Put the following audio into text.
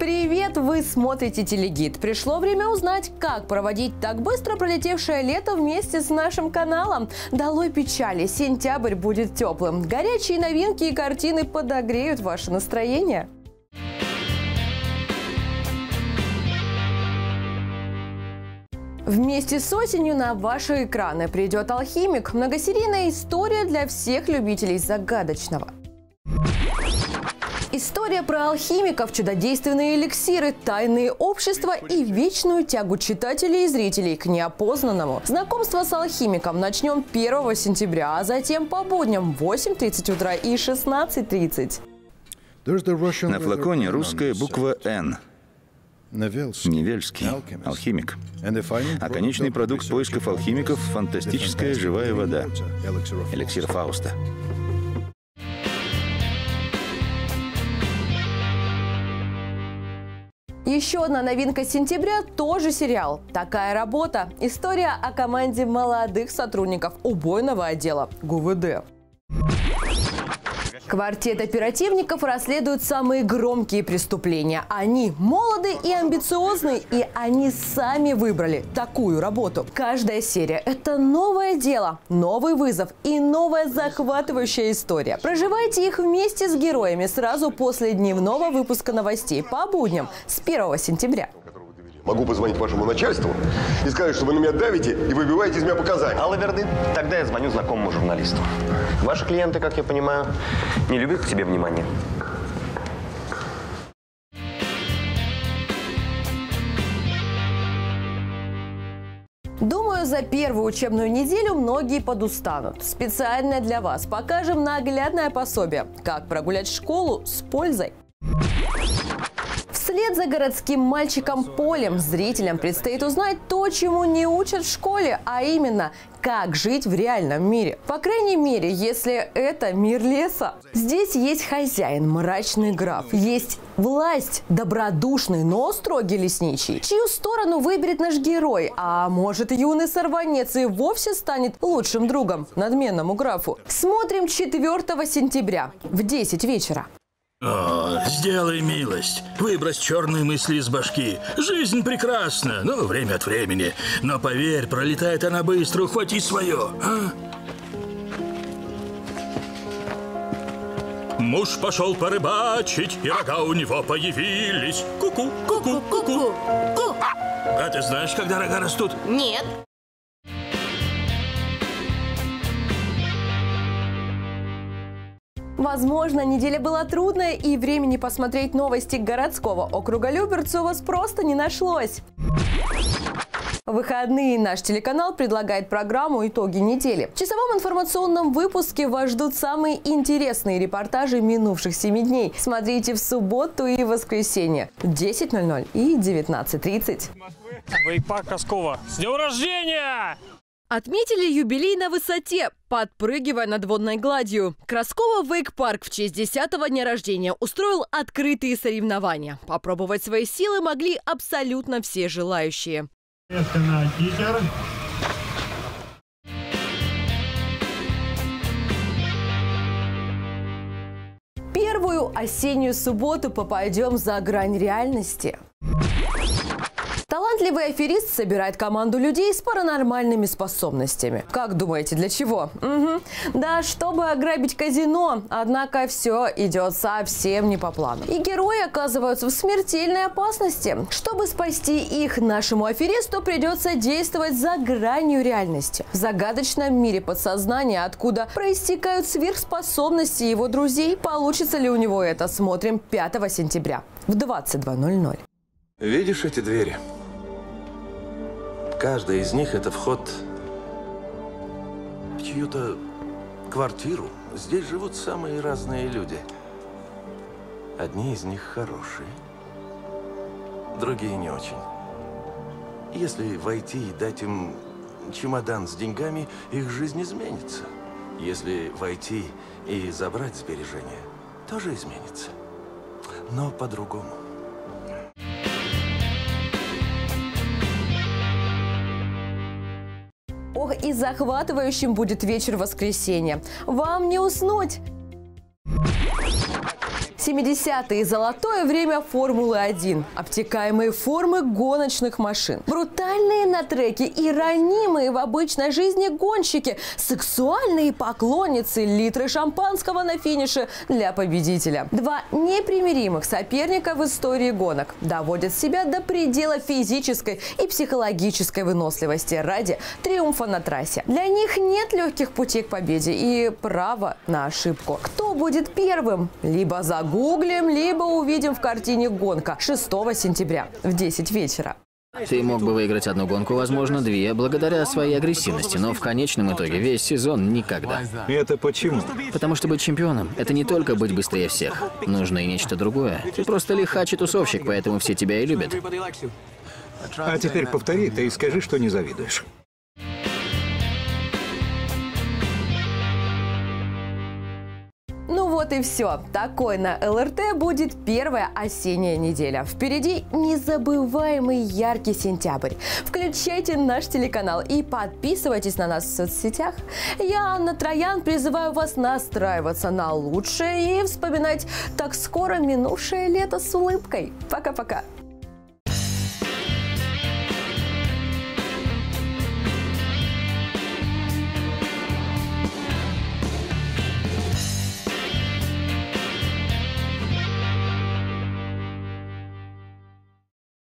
Привет! Вы смотрите Телегид. Пришло время узнать, как проводить так быстро пролетевшее лето вместе с нашим каналом. Долой печали, сентябрь будет теплым. Горячие новинки и картины подогреют ваше настроение. Вместе с осенью на ваши экраны придет «Алхимик» – многосерийная история для всех любителей загадочного. История про алхимиков, чудодейственные эликсиры, тайные общества и вечную тягу читателей и зрителей к неопознанному. Знакомство с алхимиком начнем 1 сентября, а затем по будням в 8.30 утра и 16.30. На флаконе русская буква «Н». Невельский. Алхимик. А конечный продукт поисков алхимиков – фантастическая живая вода. Эликсир Фауста. Еще одна новинка сентября – тоже сериал. Такая работа. История о команде молодых сотрудников убойного отдела ГУВД. Квартет оперативников расследует самые громкие преступления. Они молоды и амбициозны, и они сами выбрали такую работу. Каждая серия – это новое дело, новый вызов и новая захватывающая история. Проживайте их вместе с героями сразу после дневного выпуска новостей по будням с 1 сентября. Могу позвонить вашему начальству и сказать, что вы на меня давите и выбиваете из меня показания. Алла Верды, тогда я звоню знакомому журналисту. Ваши клиенты, как я понимаю, не любят к тебе внимания. Думаю, за первую учебную неделю многие подустанут. Специально для вас покажем наглядное пособие «Как прогулять школу с пользой». Вслед за городским мальчиком Полем зрителям предстоит узнать то, чему не учат в школе, а именно, как жить в реальном мире. По крайней мере, если это мир леса. Здесь есть хозяин, мрачный граф. Есть власть, добродушный, но строгий лесничий. Чью сторону выберет наш герой? А может, юный сорванец и вовсе станет лучшим другом надменному графу? Смотрим 4 сентября в 10 вечера. О, сделай милость. Выбрось черные мысли из башки. Жизнь прекрасна, ну, время от времени. Но поверь, пролетает она быстро, ухвати свое. А? Муж пошел порыбачить, и рога у него появились. Ку-ку, ку-ку, ку-ку. Ку. А ты знаешь, когда рога растут? Нет. Возможно, неделя была трудная, и времени посмотреть новости городского округа Люберцу у вас просто не нашлось. В выходные наш телеканал предлагает программу «Итоги недели». В часовом информационном выпуске вас ждут самые интересные репортажи минувших семи дней. Смотрите в субботу и воскресенье в 10.00 и 19.30. Вейпак Коскова. С днем рождения! Отметили юбилей на высоте, подпрыгивая над водной гладью. Краскова Вейк-парк в честь 10-го дня рождения устроил открытые соревнования. Попробовать свои силы могли абсолютно все желающие. Первую осеннюю субботу попадем за грань реальности. Талантливый аферист собирает команду людей с паранормальными способностями. Как думаете, для чего? Угу. Да, чтобы ограбить казино. Однако все идет совсем не по плану. И герои оказываются в смертельной опасности. Чтобы спасти их, нашему аферисту придется действовать за гранью реальности. В загадочном мире подсознания, откуда проистекают сверхспособности его друзей. Получится ли у него это, смотрим 5 сентября в 22.00. Видишь эти двери? Каждая из них – это вход в чью-то квартиру. Здесь живут самые разные люди. Одни из них хорошие, другие не очень. Если войти и дать им чемодан с деньгами, их жизнь изменится. Если войти и забрать сбережения, тоже изменится. Но по-другому. Ох, и захватывающим будет вечер воскресенья. Вам не уснуть! 70-е – золотое время Формулы-1. Обтекаемые формы гоночных машин. Брутальные на треке и ранимые в обычной жизни гонщики. Сексуальные поклонницы, литры шампанского на финише для победителя. Два непримиримых соперника в истории гонок доводят себя до предела физической и психологической выносливости ради триумфа на трассе. Для них нет легких путей к победе и права на ошибку. Кто будет первым? Либо загуглим, либо увидим в картине «Гонка» 6 сентября в 10 вечера. Ты мог бы выиграть одну гонку, возможно, две, благодаря своей агрессивности, но в конечном итоге весь сезон никогда. Это почему? Потому что быть чемпионом – это не только быть быстрее всех. Нужно и нечто другое. Ты просто лихач и тусовщик, поэтому все тебя и любят. А теперь повтори, ты и скажи, что не завидуешь. Вот и все. Такой на ЛРТ будет первая осенняя неделя. Впереди незабываемый яркий сентябрь. Включайте наш телеканал и подписывайтесь на нас в соцсетях. Я, Анна Троян, призываю вас настраиваться на лучшее и вспоминать так скоро минувшее лето с улыбкой. Пока-пока.